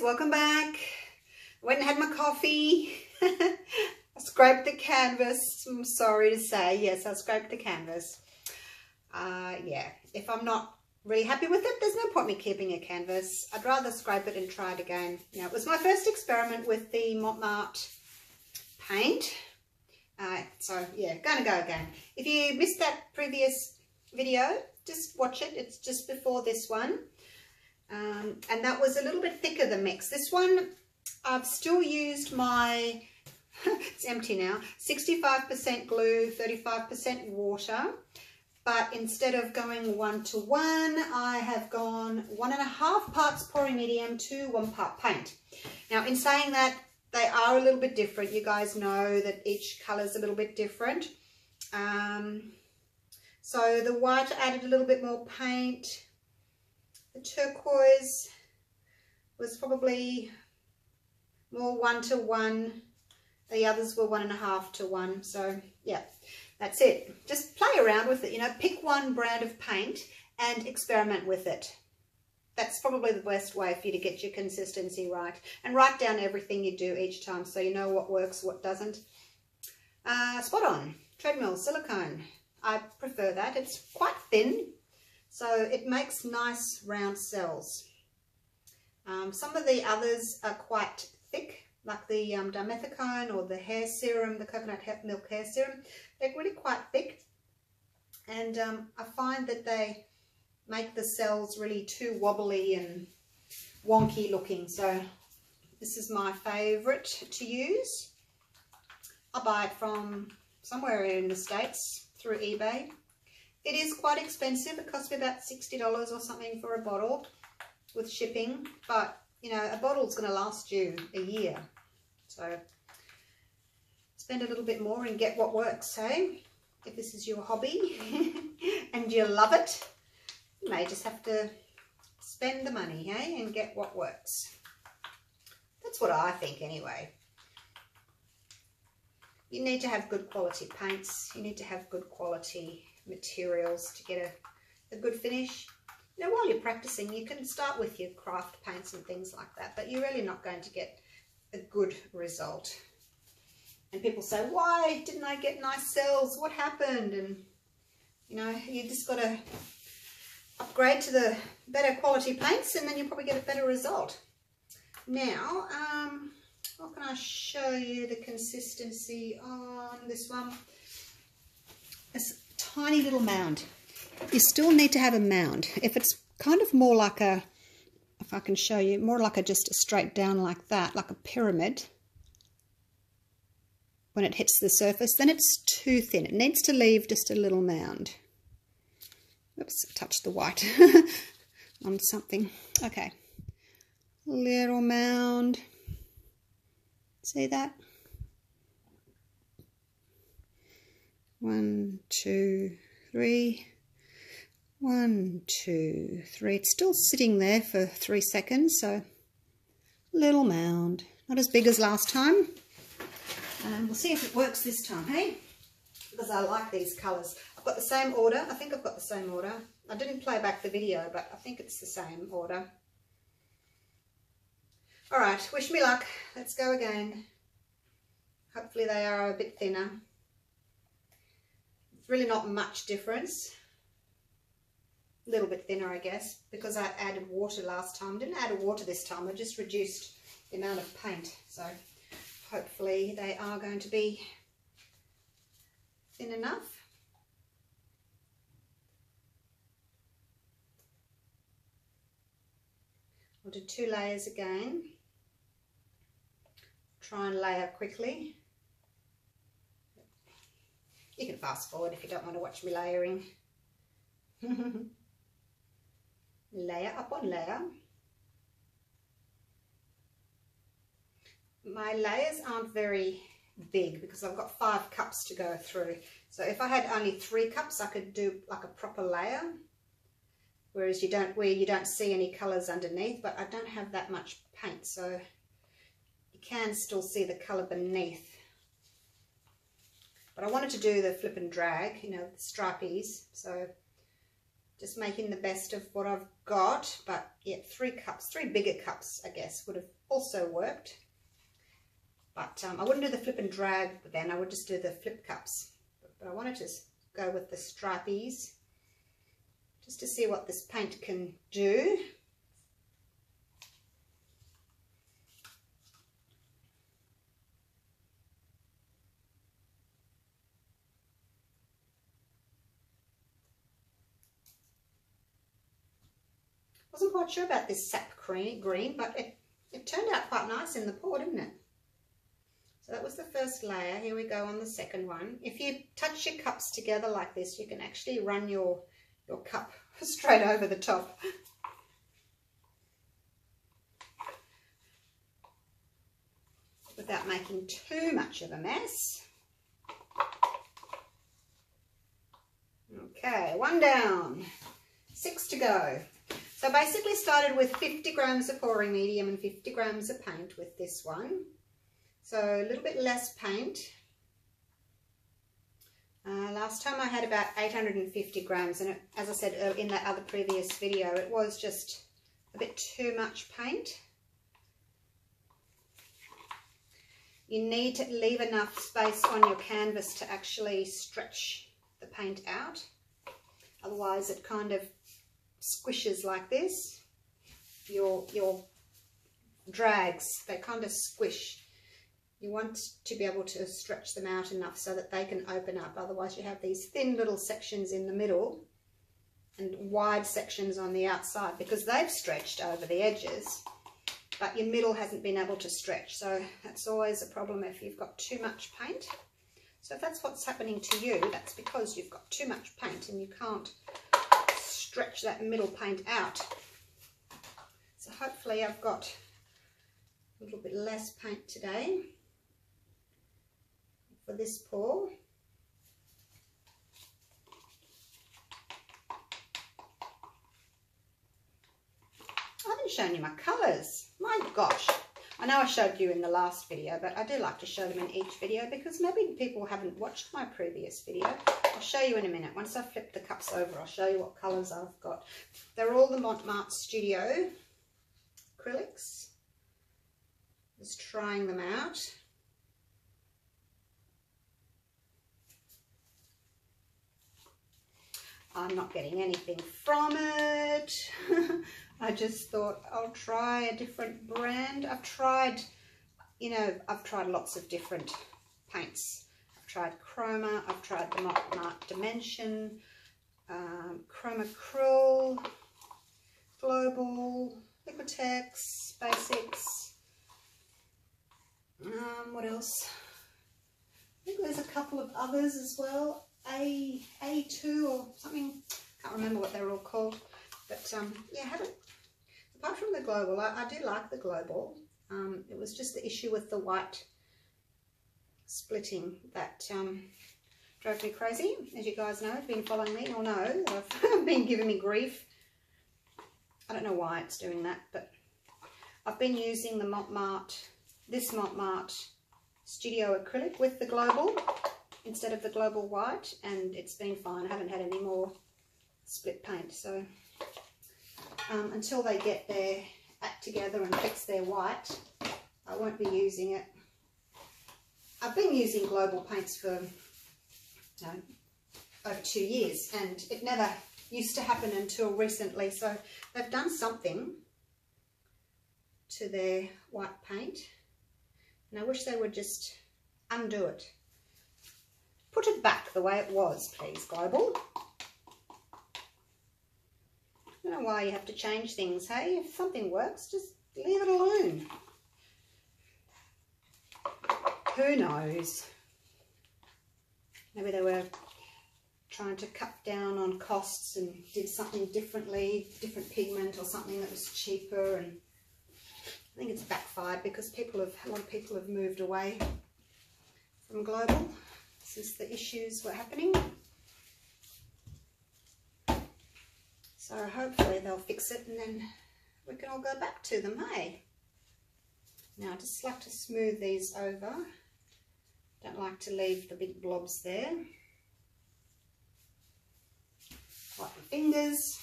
Welcome back. Went and had my coffee. I scraped the canvas. I'm sorry to say, yes, I scraped the canvas. Uh, yeah, if I'm not really happy with it, there's no point me keeping a canvas. I'd rather scrape it and try it again. Now, it was my first experiment with the Mont Marte paint. Uh, so, yeah, to go again. If you missed that previous video, just watch it. It's just before this one. Um, and that was a little bit thicker the mix. This one, I've still used my, it's empty now, 65% glue, 35% water. But instead of going one to one, I have gone one and a half parts pouring medium to one part paint. Now, in saying that, they are a little bit different. You guys know that each color is a little bit different. Um, so the white added a little bit more paint. The turquoise was probably more one to one. The others were one and a half to one. So yeah, that's it. Just play around with it, you know, pick one brand of paint and experiment with it. That's probably the best way for you to get your consistency right. And write down everything you do each time so you know what works, what doesn't. Uh, spot on. Treadmill, silicone. I prefer that. It's quite thin, so it makes nice round cells. Um, some of the others are quite thick, like the um, dimethicone or the hair serum, the coconut milk hair serum. They're really quite thick. And um, I find that they make the cells really too wobbly and wonky looking. So this is my favourite to use. I buy it from somewhere in the States through eBay. It is quite expensive. It costs me about $60 or something for a bottle with shipping. But, you know, a bottle's going to last you a year. So spend a little bit more and get what works, hey? If this is your hobby and you love it, you may just have to spend the money, hey, and get what works. That's what I think anyway. You need to have good quality paints. You need to have good quality materials to get a, a good finish. Now, while you're practicing, you can start with your craft paints and things like that, but you're really not going to get a good result. And people say, why didn't I get nice cells? What happened? And, you know, you just got to upgrade to the better quality paints and then you'll probably get a better result. Now, um, what can I show you the consistency on this one? It's tiny little mound. You still need to have a mound. If it's kind of more like a, if I can show you, more like a just a straight down like that, like a pyramid, when it hits the surface, then it's too thin. It needs to leave just a little mound. Oops, touched the white on something. Okay. Little mound. See that? One, two, three. One, two, three. It's still sitting there for three seconds, so little mound. Not as big as last time. And we'll see if it works this time, hey? Because I like these colours. I've got the same order. I think I've got the same order. I didn't play back the video, but I think it's the same order. All right, wish me luck. Let's go again. Hopefully they are a bit thinner. Really not much difference. A little bit thinner, I guess, because I added water last time. Didn't add water this time. I just reduced the amount of paint. So hopefully they are going to be thin enough. I'll do two layers again try and layer quickly. You can fast forward if you don't want to watch me layering. layer upon layer. My layers aren't very big because I've got five cups to go through. So if I had only three cups, I could do like a proper layer. Whereas you don't, where you don't see any colours underneath, but I don't have that much paint. So you can still see the colour beneath. But I wanted to do the flip and drag, you know, the stripies. So just making the best of what I've got. But yeah, three cups, three bigger cups, I guess, would have also worked. But um, I wouldn't do the flip and drag then, I would just do the flip cups. But, but I wanted to go with the stripies just to see what this paint can do. Quite sure about this sap green, green but it, it turned out quite nice in the pour, didn't it? So that was the first layer. Here we go on the second one. If you touch your cups together like this, you can actually run your, your cup straight over the top. Without making too much of a mess. Okay, one down, six to go. So basically started with 50 grams of pouring medium and 50 grams of paint with this one. So a little bit less paint. Uh, last time I had about 850 grams and it, as I said uh, in that other previous video it was just a bit too much paint. You need to leave enough space on your canvas to actually stretch the paint out. Otherwise it kind of squishes like this, your, your drags, they kind of squish. You want to be able to stretch them out enough so that they can open up. Otherwise you have these thin little sections in the middle and wide sections on the outside because they've stretched over the edges but your middle hasn't been able to stretch so that's always a problem if you've got too much paint so if that's what's happening to you that's because you've got too much paint and you can't stretch that middle paint out. So hopefully I've got a little bit less paint today for this pour. I haven't shown you my colours. My gosh. I know I showed you in the last video, but I do like to show them in each video because maybe people haven't watched my previous video. I'll show you in a minute. Once I flip the cups over, I'll show you what colours I've got. They're all the Mont Marte Studio acrylics. Just trying them out. I'm not getting anything from it. I just thought I'll try a different brand. I've tried, you know, I've tried lots of different paints tried Chroma, I've tried the mark Dimension, um, Chromacryl, Global, Liquitex, Basics. Um, what else? I think there's a couple of others as well. A A2 or something. Can't remember what they're all called. But um, yeah, haven't. Apart from the global, I, I do like the global. Um, it was just the issue with the white splitting that um, drove me crazy. As you guys know, if you've been following me, you'll know that I've been giving me grief. I don't know why it's doing that, but I've been using the Mont Marte, this Mont Marte Studio Acrylic with the Global instead of the Global White, and it's been fine. I haven't had any more split paint, so um, until they get their act together and fix their white, I won't be using it I've been using global paints for you know, over two years and it never used to happen until recently. So they've done something to their white paint and I wish they would just undo it. Put it back the way it was, please, Global. I don't know why you have to change things, hey? If something works, just leave it alone who knows? Maybe they were trying to cut down on costs and did something differently, different pigment or something that was cheaper and I think it's backfired because people have, a lot of people have moved away from global since the issues were happening. So hopefully they'll fix it and then we can all go back to them, hey? Now I just like to smooth these over. Don't like to leave the big blobs there. wipe my fingers.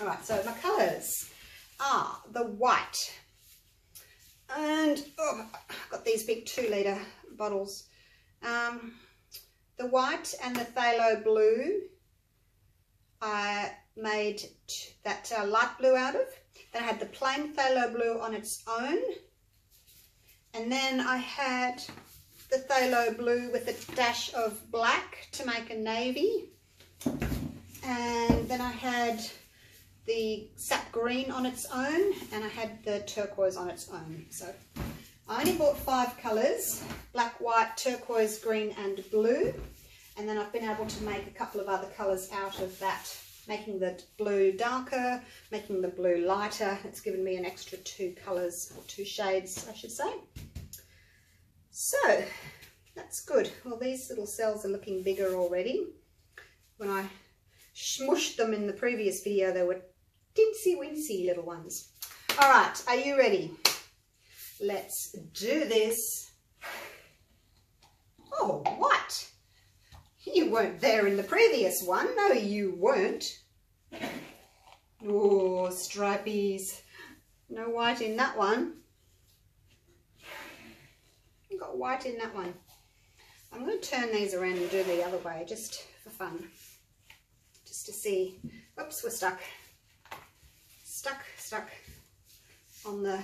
All right, so my colours are the white. And, oh, I've got these big two litre bottles. Um, the white and the phthalo blue I made that uh, light blue out of. Then I had the plain phthalo blue on its own. And then I had the phthalo blue with a dash of black to make a navy. And then I had the sap green on its own and I had the turquoise on its own. So I only bought five colours, black, white, turquoise, green and blue. And then I've been able to make a couple of other colours out of that, making the blue darker, making the blue lighter. It's given me an extra two colours, or two shades, I should say. So, that's good. Well, these little cells are looking bigger already. When I smushed them in the previous video, they were tinsy wincy little ones. All right, are you ready? Let's do this. Oh, what? You weren't there in the previous one. No, you weren't. Oh, stripies. No white in that one. Got white in that one. I'm going to turn these around and do the other way just for fun. Just to see. Oops, we're stuck. Stuck, stuck on the,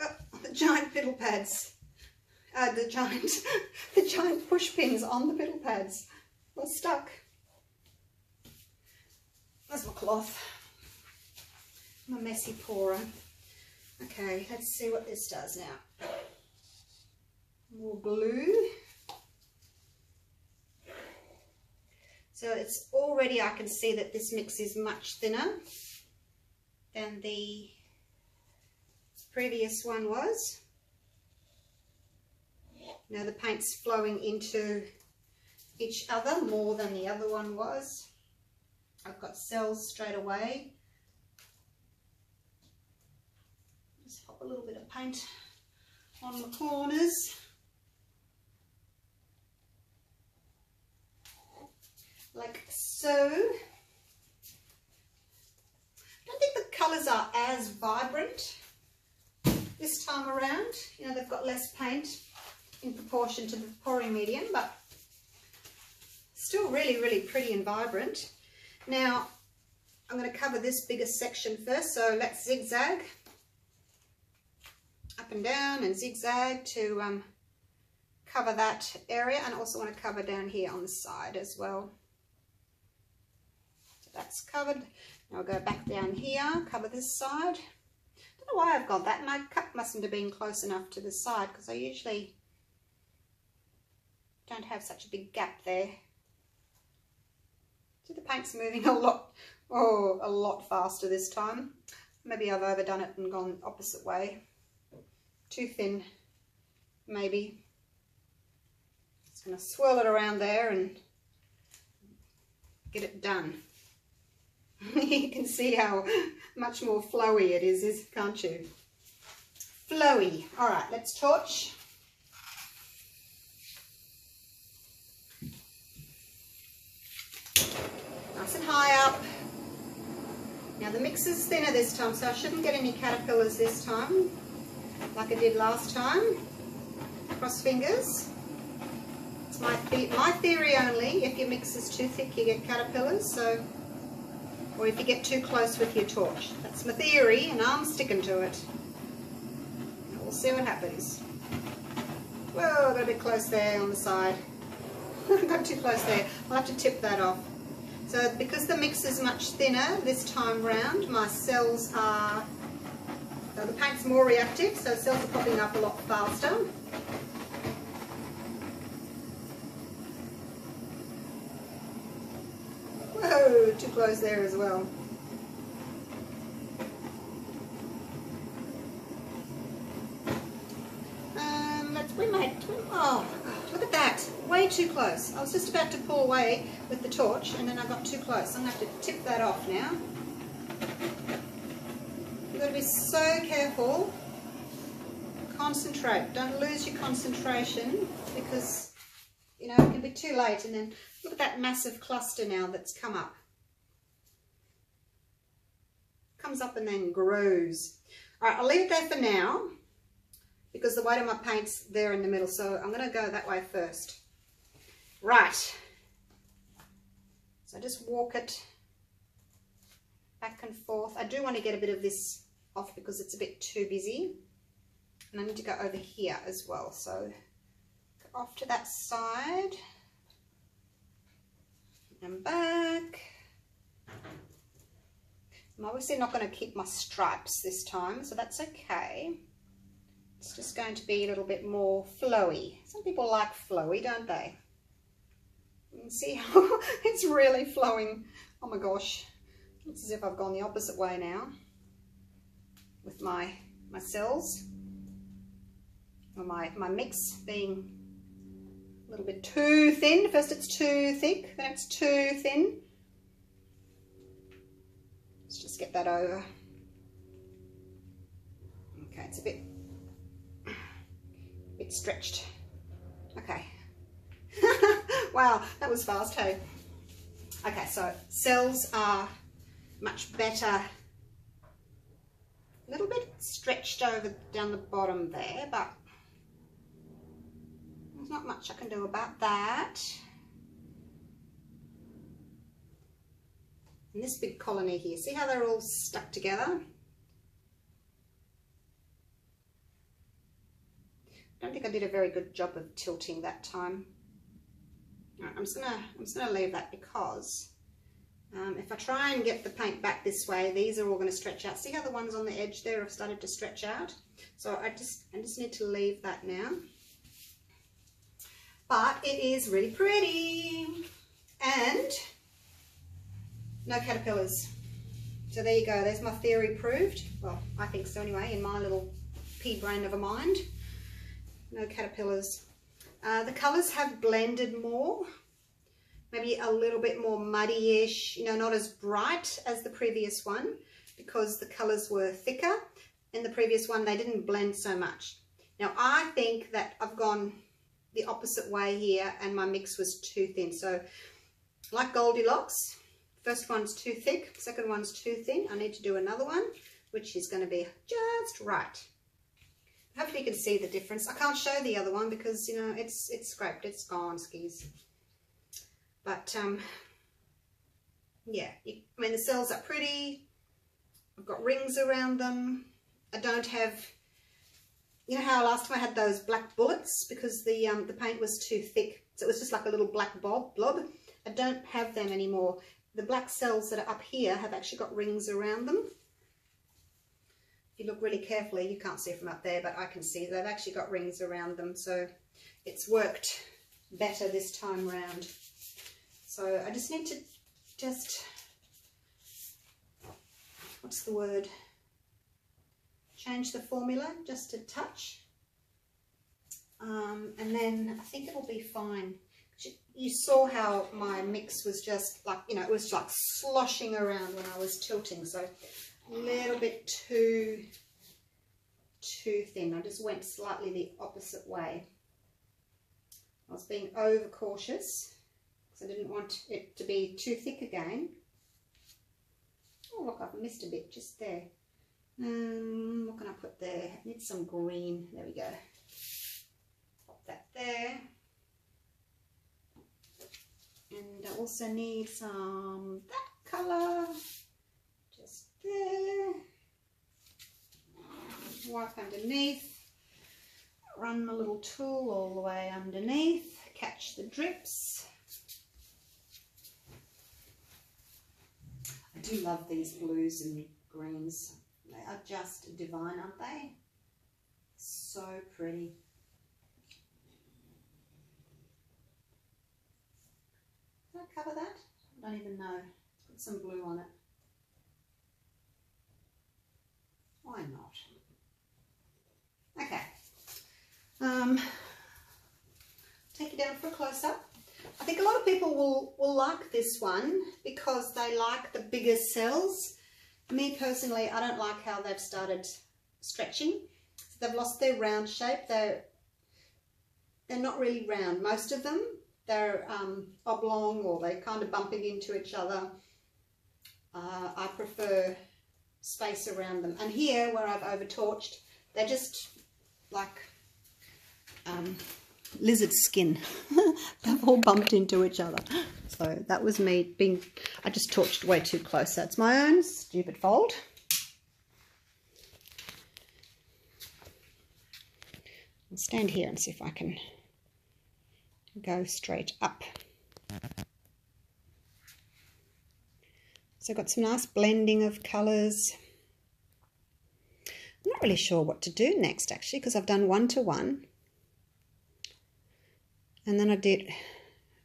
oh, the giant fiddle pads uh, the giant, the giant push pins on the fiddle pads We're stuck. There's my cloth, my messy pourer. Okay, let's see what this does now. More blue. So it's already, I can see that this mix is much thinner than the previous one was. Now the paint's flowing into each other more than the other one was. I've got cells straight away. Just pop a little bit of paint on the corners. Like so. I don't think the colours are as vibrant this time around. You know, they've got less paint in proportion to the pouring medium, but still really, really pretty and vibrant. Now, I'm going to cover this bigger section first, so let's zigzag up and down and zigzag to um, cover that area and also want to cover down here on the side as well. That's covered. Now I'll go back down here, cover this side. Don't know why I've got that. My cup mustn't have been close enough to the side because I usually don't have such a big gap there. So the paint's moving a lot, oh, a lot faster this time. Maybe I've overdone it and gone opposite way. Too thin, maybe. Just going to swirl it around there and get it done. you can see how much more flowy it is, is can't you? Flowy. All right, let's torch. nice and high up. Now the mix is thinner this time, so I shouldn't get any caterpillars this time, like I did last time. Cross fingers. It's my, my theory only, if your mix is too thick you get caterpillars, so, or if you get too close with your torch. That's my theory, and I'm sticking to it. We'll see what happens. Whoa, got a bit close there on the side. got too close there. I'll have to tip that off. So because the mix is much thinner this time round, my cells are, the paint's more reactive, so cells are popping up a lot faster. Whoa, too close there as well. Um, let's, we might, oh, look at that way too close. I was just about to pull away with the torch and then I got too close. I'm going to have to tip that off now. You've got to be so careful. Concentrate. Don't lose your concentration because, you know, it can be too late. And then look at that massive cluster now that's come up. Comes up and then grows. All right, I'll leave it there for now because the weight of my paint's there in the middle. So I'm going to go that way first. Right. So just walk it back and forth. I do want to get a bit of this off because it's a bit too busy. And I need to go over here as well. So off to that side and back. I'm obviously not going to keep my stripes this time, so that's okay. It's just going to be a little bit more flowy. Some people like flowy, don't they? Can see how it's really flowing. Oh my gosh. It's as if I've gone the opposite way now with my, my cells. Or my, my mix being a little bit too thin. First it's too thick, then it's too thin. Let's just get that over. Okay, it's a bit, a bit stretched. Okay. wow, that was fast, hey? Okay, so cells are much better. A little bit stretched over down the bottom there, but there's not much I can do about that. And this big colony here, see how they're all stuck together? I don't think I did a very good job of tilting that time. Right, I'm just gonna I'm just gonna leave that because um, if I try and get the paint back this way, these are all going to stretch out. See how the ones on the edge there have started to stretch out? So I just I just need to leave that now. But it is really pretty. And no caterpillars. So there you go, there's my theory proved. Well, I think so anyway, in my little pea brain of a mind. No caterpillars. Uh, the colours have blended more, maybe a little bit more muddy-ish, you know, not as bright as the previous one because the colours were thicker. In the previous one, they didn't blend so much. Now, I think that I've gone the opposite way here and my mix was too thin. So, like Goldilocks, First one's too thick, second one's too thin. I need to do another one, which is going to be just right. Hopefully you can see the difference. I can't show the other one because, you know, it's it's scraped, it's gone, skis. But, um, yeah, I mean, the cells are pretty. I've got rings around them. I don't have, you know how last time I had those black bullets because the, um, the paint was too thick. So it was just like a little black bob, blob. I don't have them anymore the black cells that are up here have actually got rings around them. If you look really carefully, you can't see from up there, but I can see they've actually got rings around them. So it's worked better this time round. So I just need to just, what's the word? Change the formula just a touch. Um, and then I think it'll be fine you saw how my mix was just like, you know, it was like sloshing around when I was tilting. So a little bit too, too thin. I just went slightly the opposite way. I was being over cautious because I didn't want it to be too thick again. Oh, look, I've missed a bit just there. Um, what can I put there? I need some green. There we go. Pop that there. And I also need some that colour, just there. Wipe underneath, run my little tool all the way underneath, catch the drips. I do love these blues and greens. They are just divine, aren't they? So pretty. I cover that? I don't even know. Let's put some blue on it. Why not? Okay. Um, take it down for a close-up. I think a lot of people will, will like this one because they like the bigger cells. Me personally, I don't like how they've started stretching. they've lost their round shape. They're, they're not really round, most of them they're um, oblong or they're kind of bumping into each other. Uh, I prefer space around them. And here, where I've over torched, they're just like um, lizard skin. They've all bumped into each other. So that was me being, I just torched way too close. That's my own stupid fold. I'll stand here and see if I can go straight up. So I've got some nice blending of colours. I'm not really sure what to do next actually because I've done one to one and then I did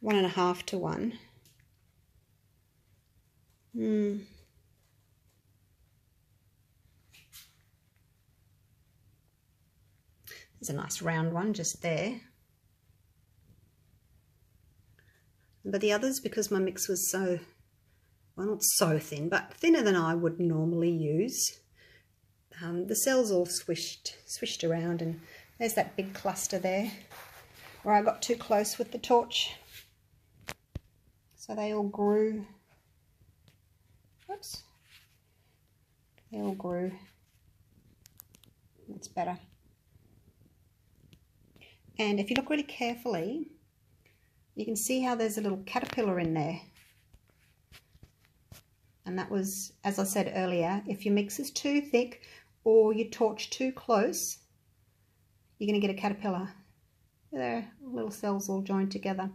one and a half to one. Hmm. There's a nice round one just there. But the others, because my mix was so, well not so thin, but thinner than I would normally use, um, the cells all swished, swished around and there's that big cluster there where I got too close with the torch. So they all grew. Oops. They all grew. That's better. And if you look really carefully, you can see how there's a little caterpillar in there. And that was, as I said earlier, if your mix is too thick or you torch too close, you're going to get a caterpillar. Their little cells all joined together.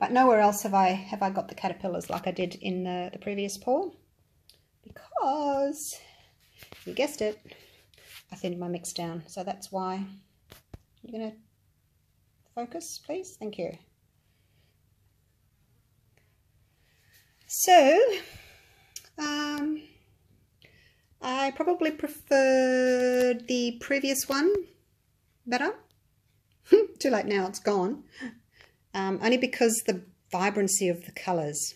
But nowhere else have I have I got the caterpillars like I did in the, the previous pour. Because, you guessed it, I thinned my mix down. So that's why. You're going to focus, please? Thank you. So, um, I probably preferred the previous one better. Too late now, it's gone. Um, only because the vibrancy of the colours.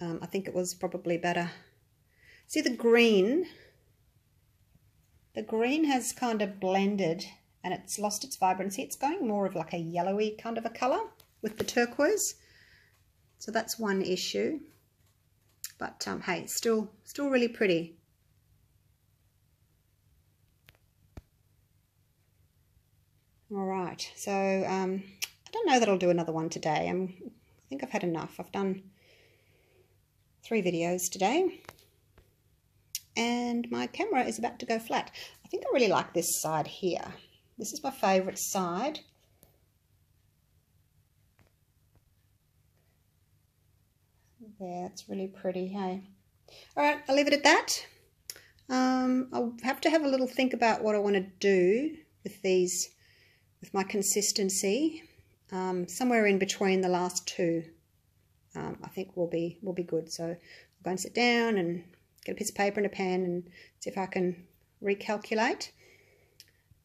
Um, I think it was probably better. See the green? The green has kind of blended and it's lost its vibrancy. It's going more of like a yellowy kind of a colour with the turquoise. So that's one issue. But um, hey, still, still really pretty. All right, so um, I don't know that I'll do another one today. I'm, I think I've had enough. I've done three videos today. And my camera is about to go flat. I think I really like this side here. This is my favourite side. There, it's really pretty, hey? All right, I'll leave it at that. Um, I'll have to have a little think about what I want to do with these with my consistency, um, somewhere in between the last two, um, I think will be will be good. So I'll go and sit down and get a piece of paper and a pen and see if I can recalculate.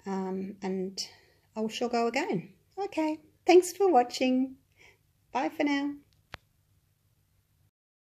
Um, and I will sure go again. Okay, thanks for watching. Bye for now.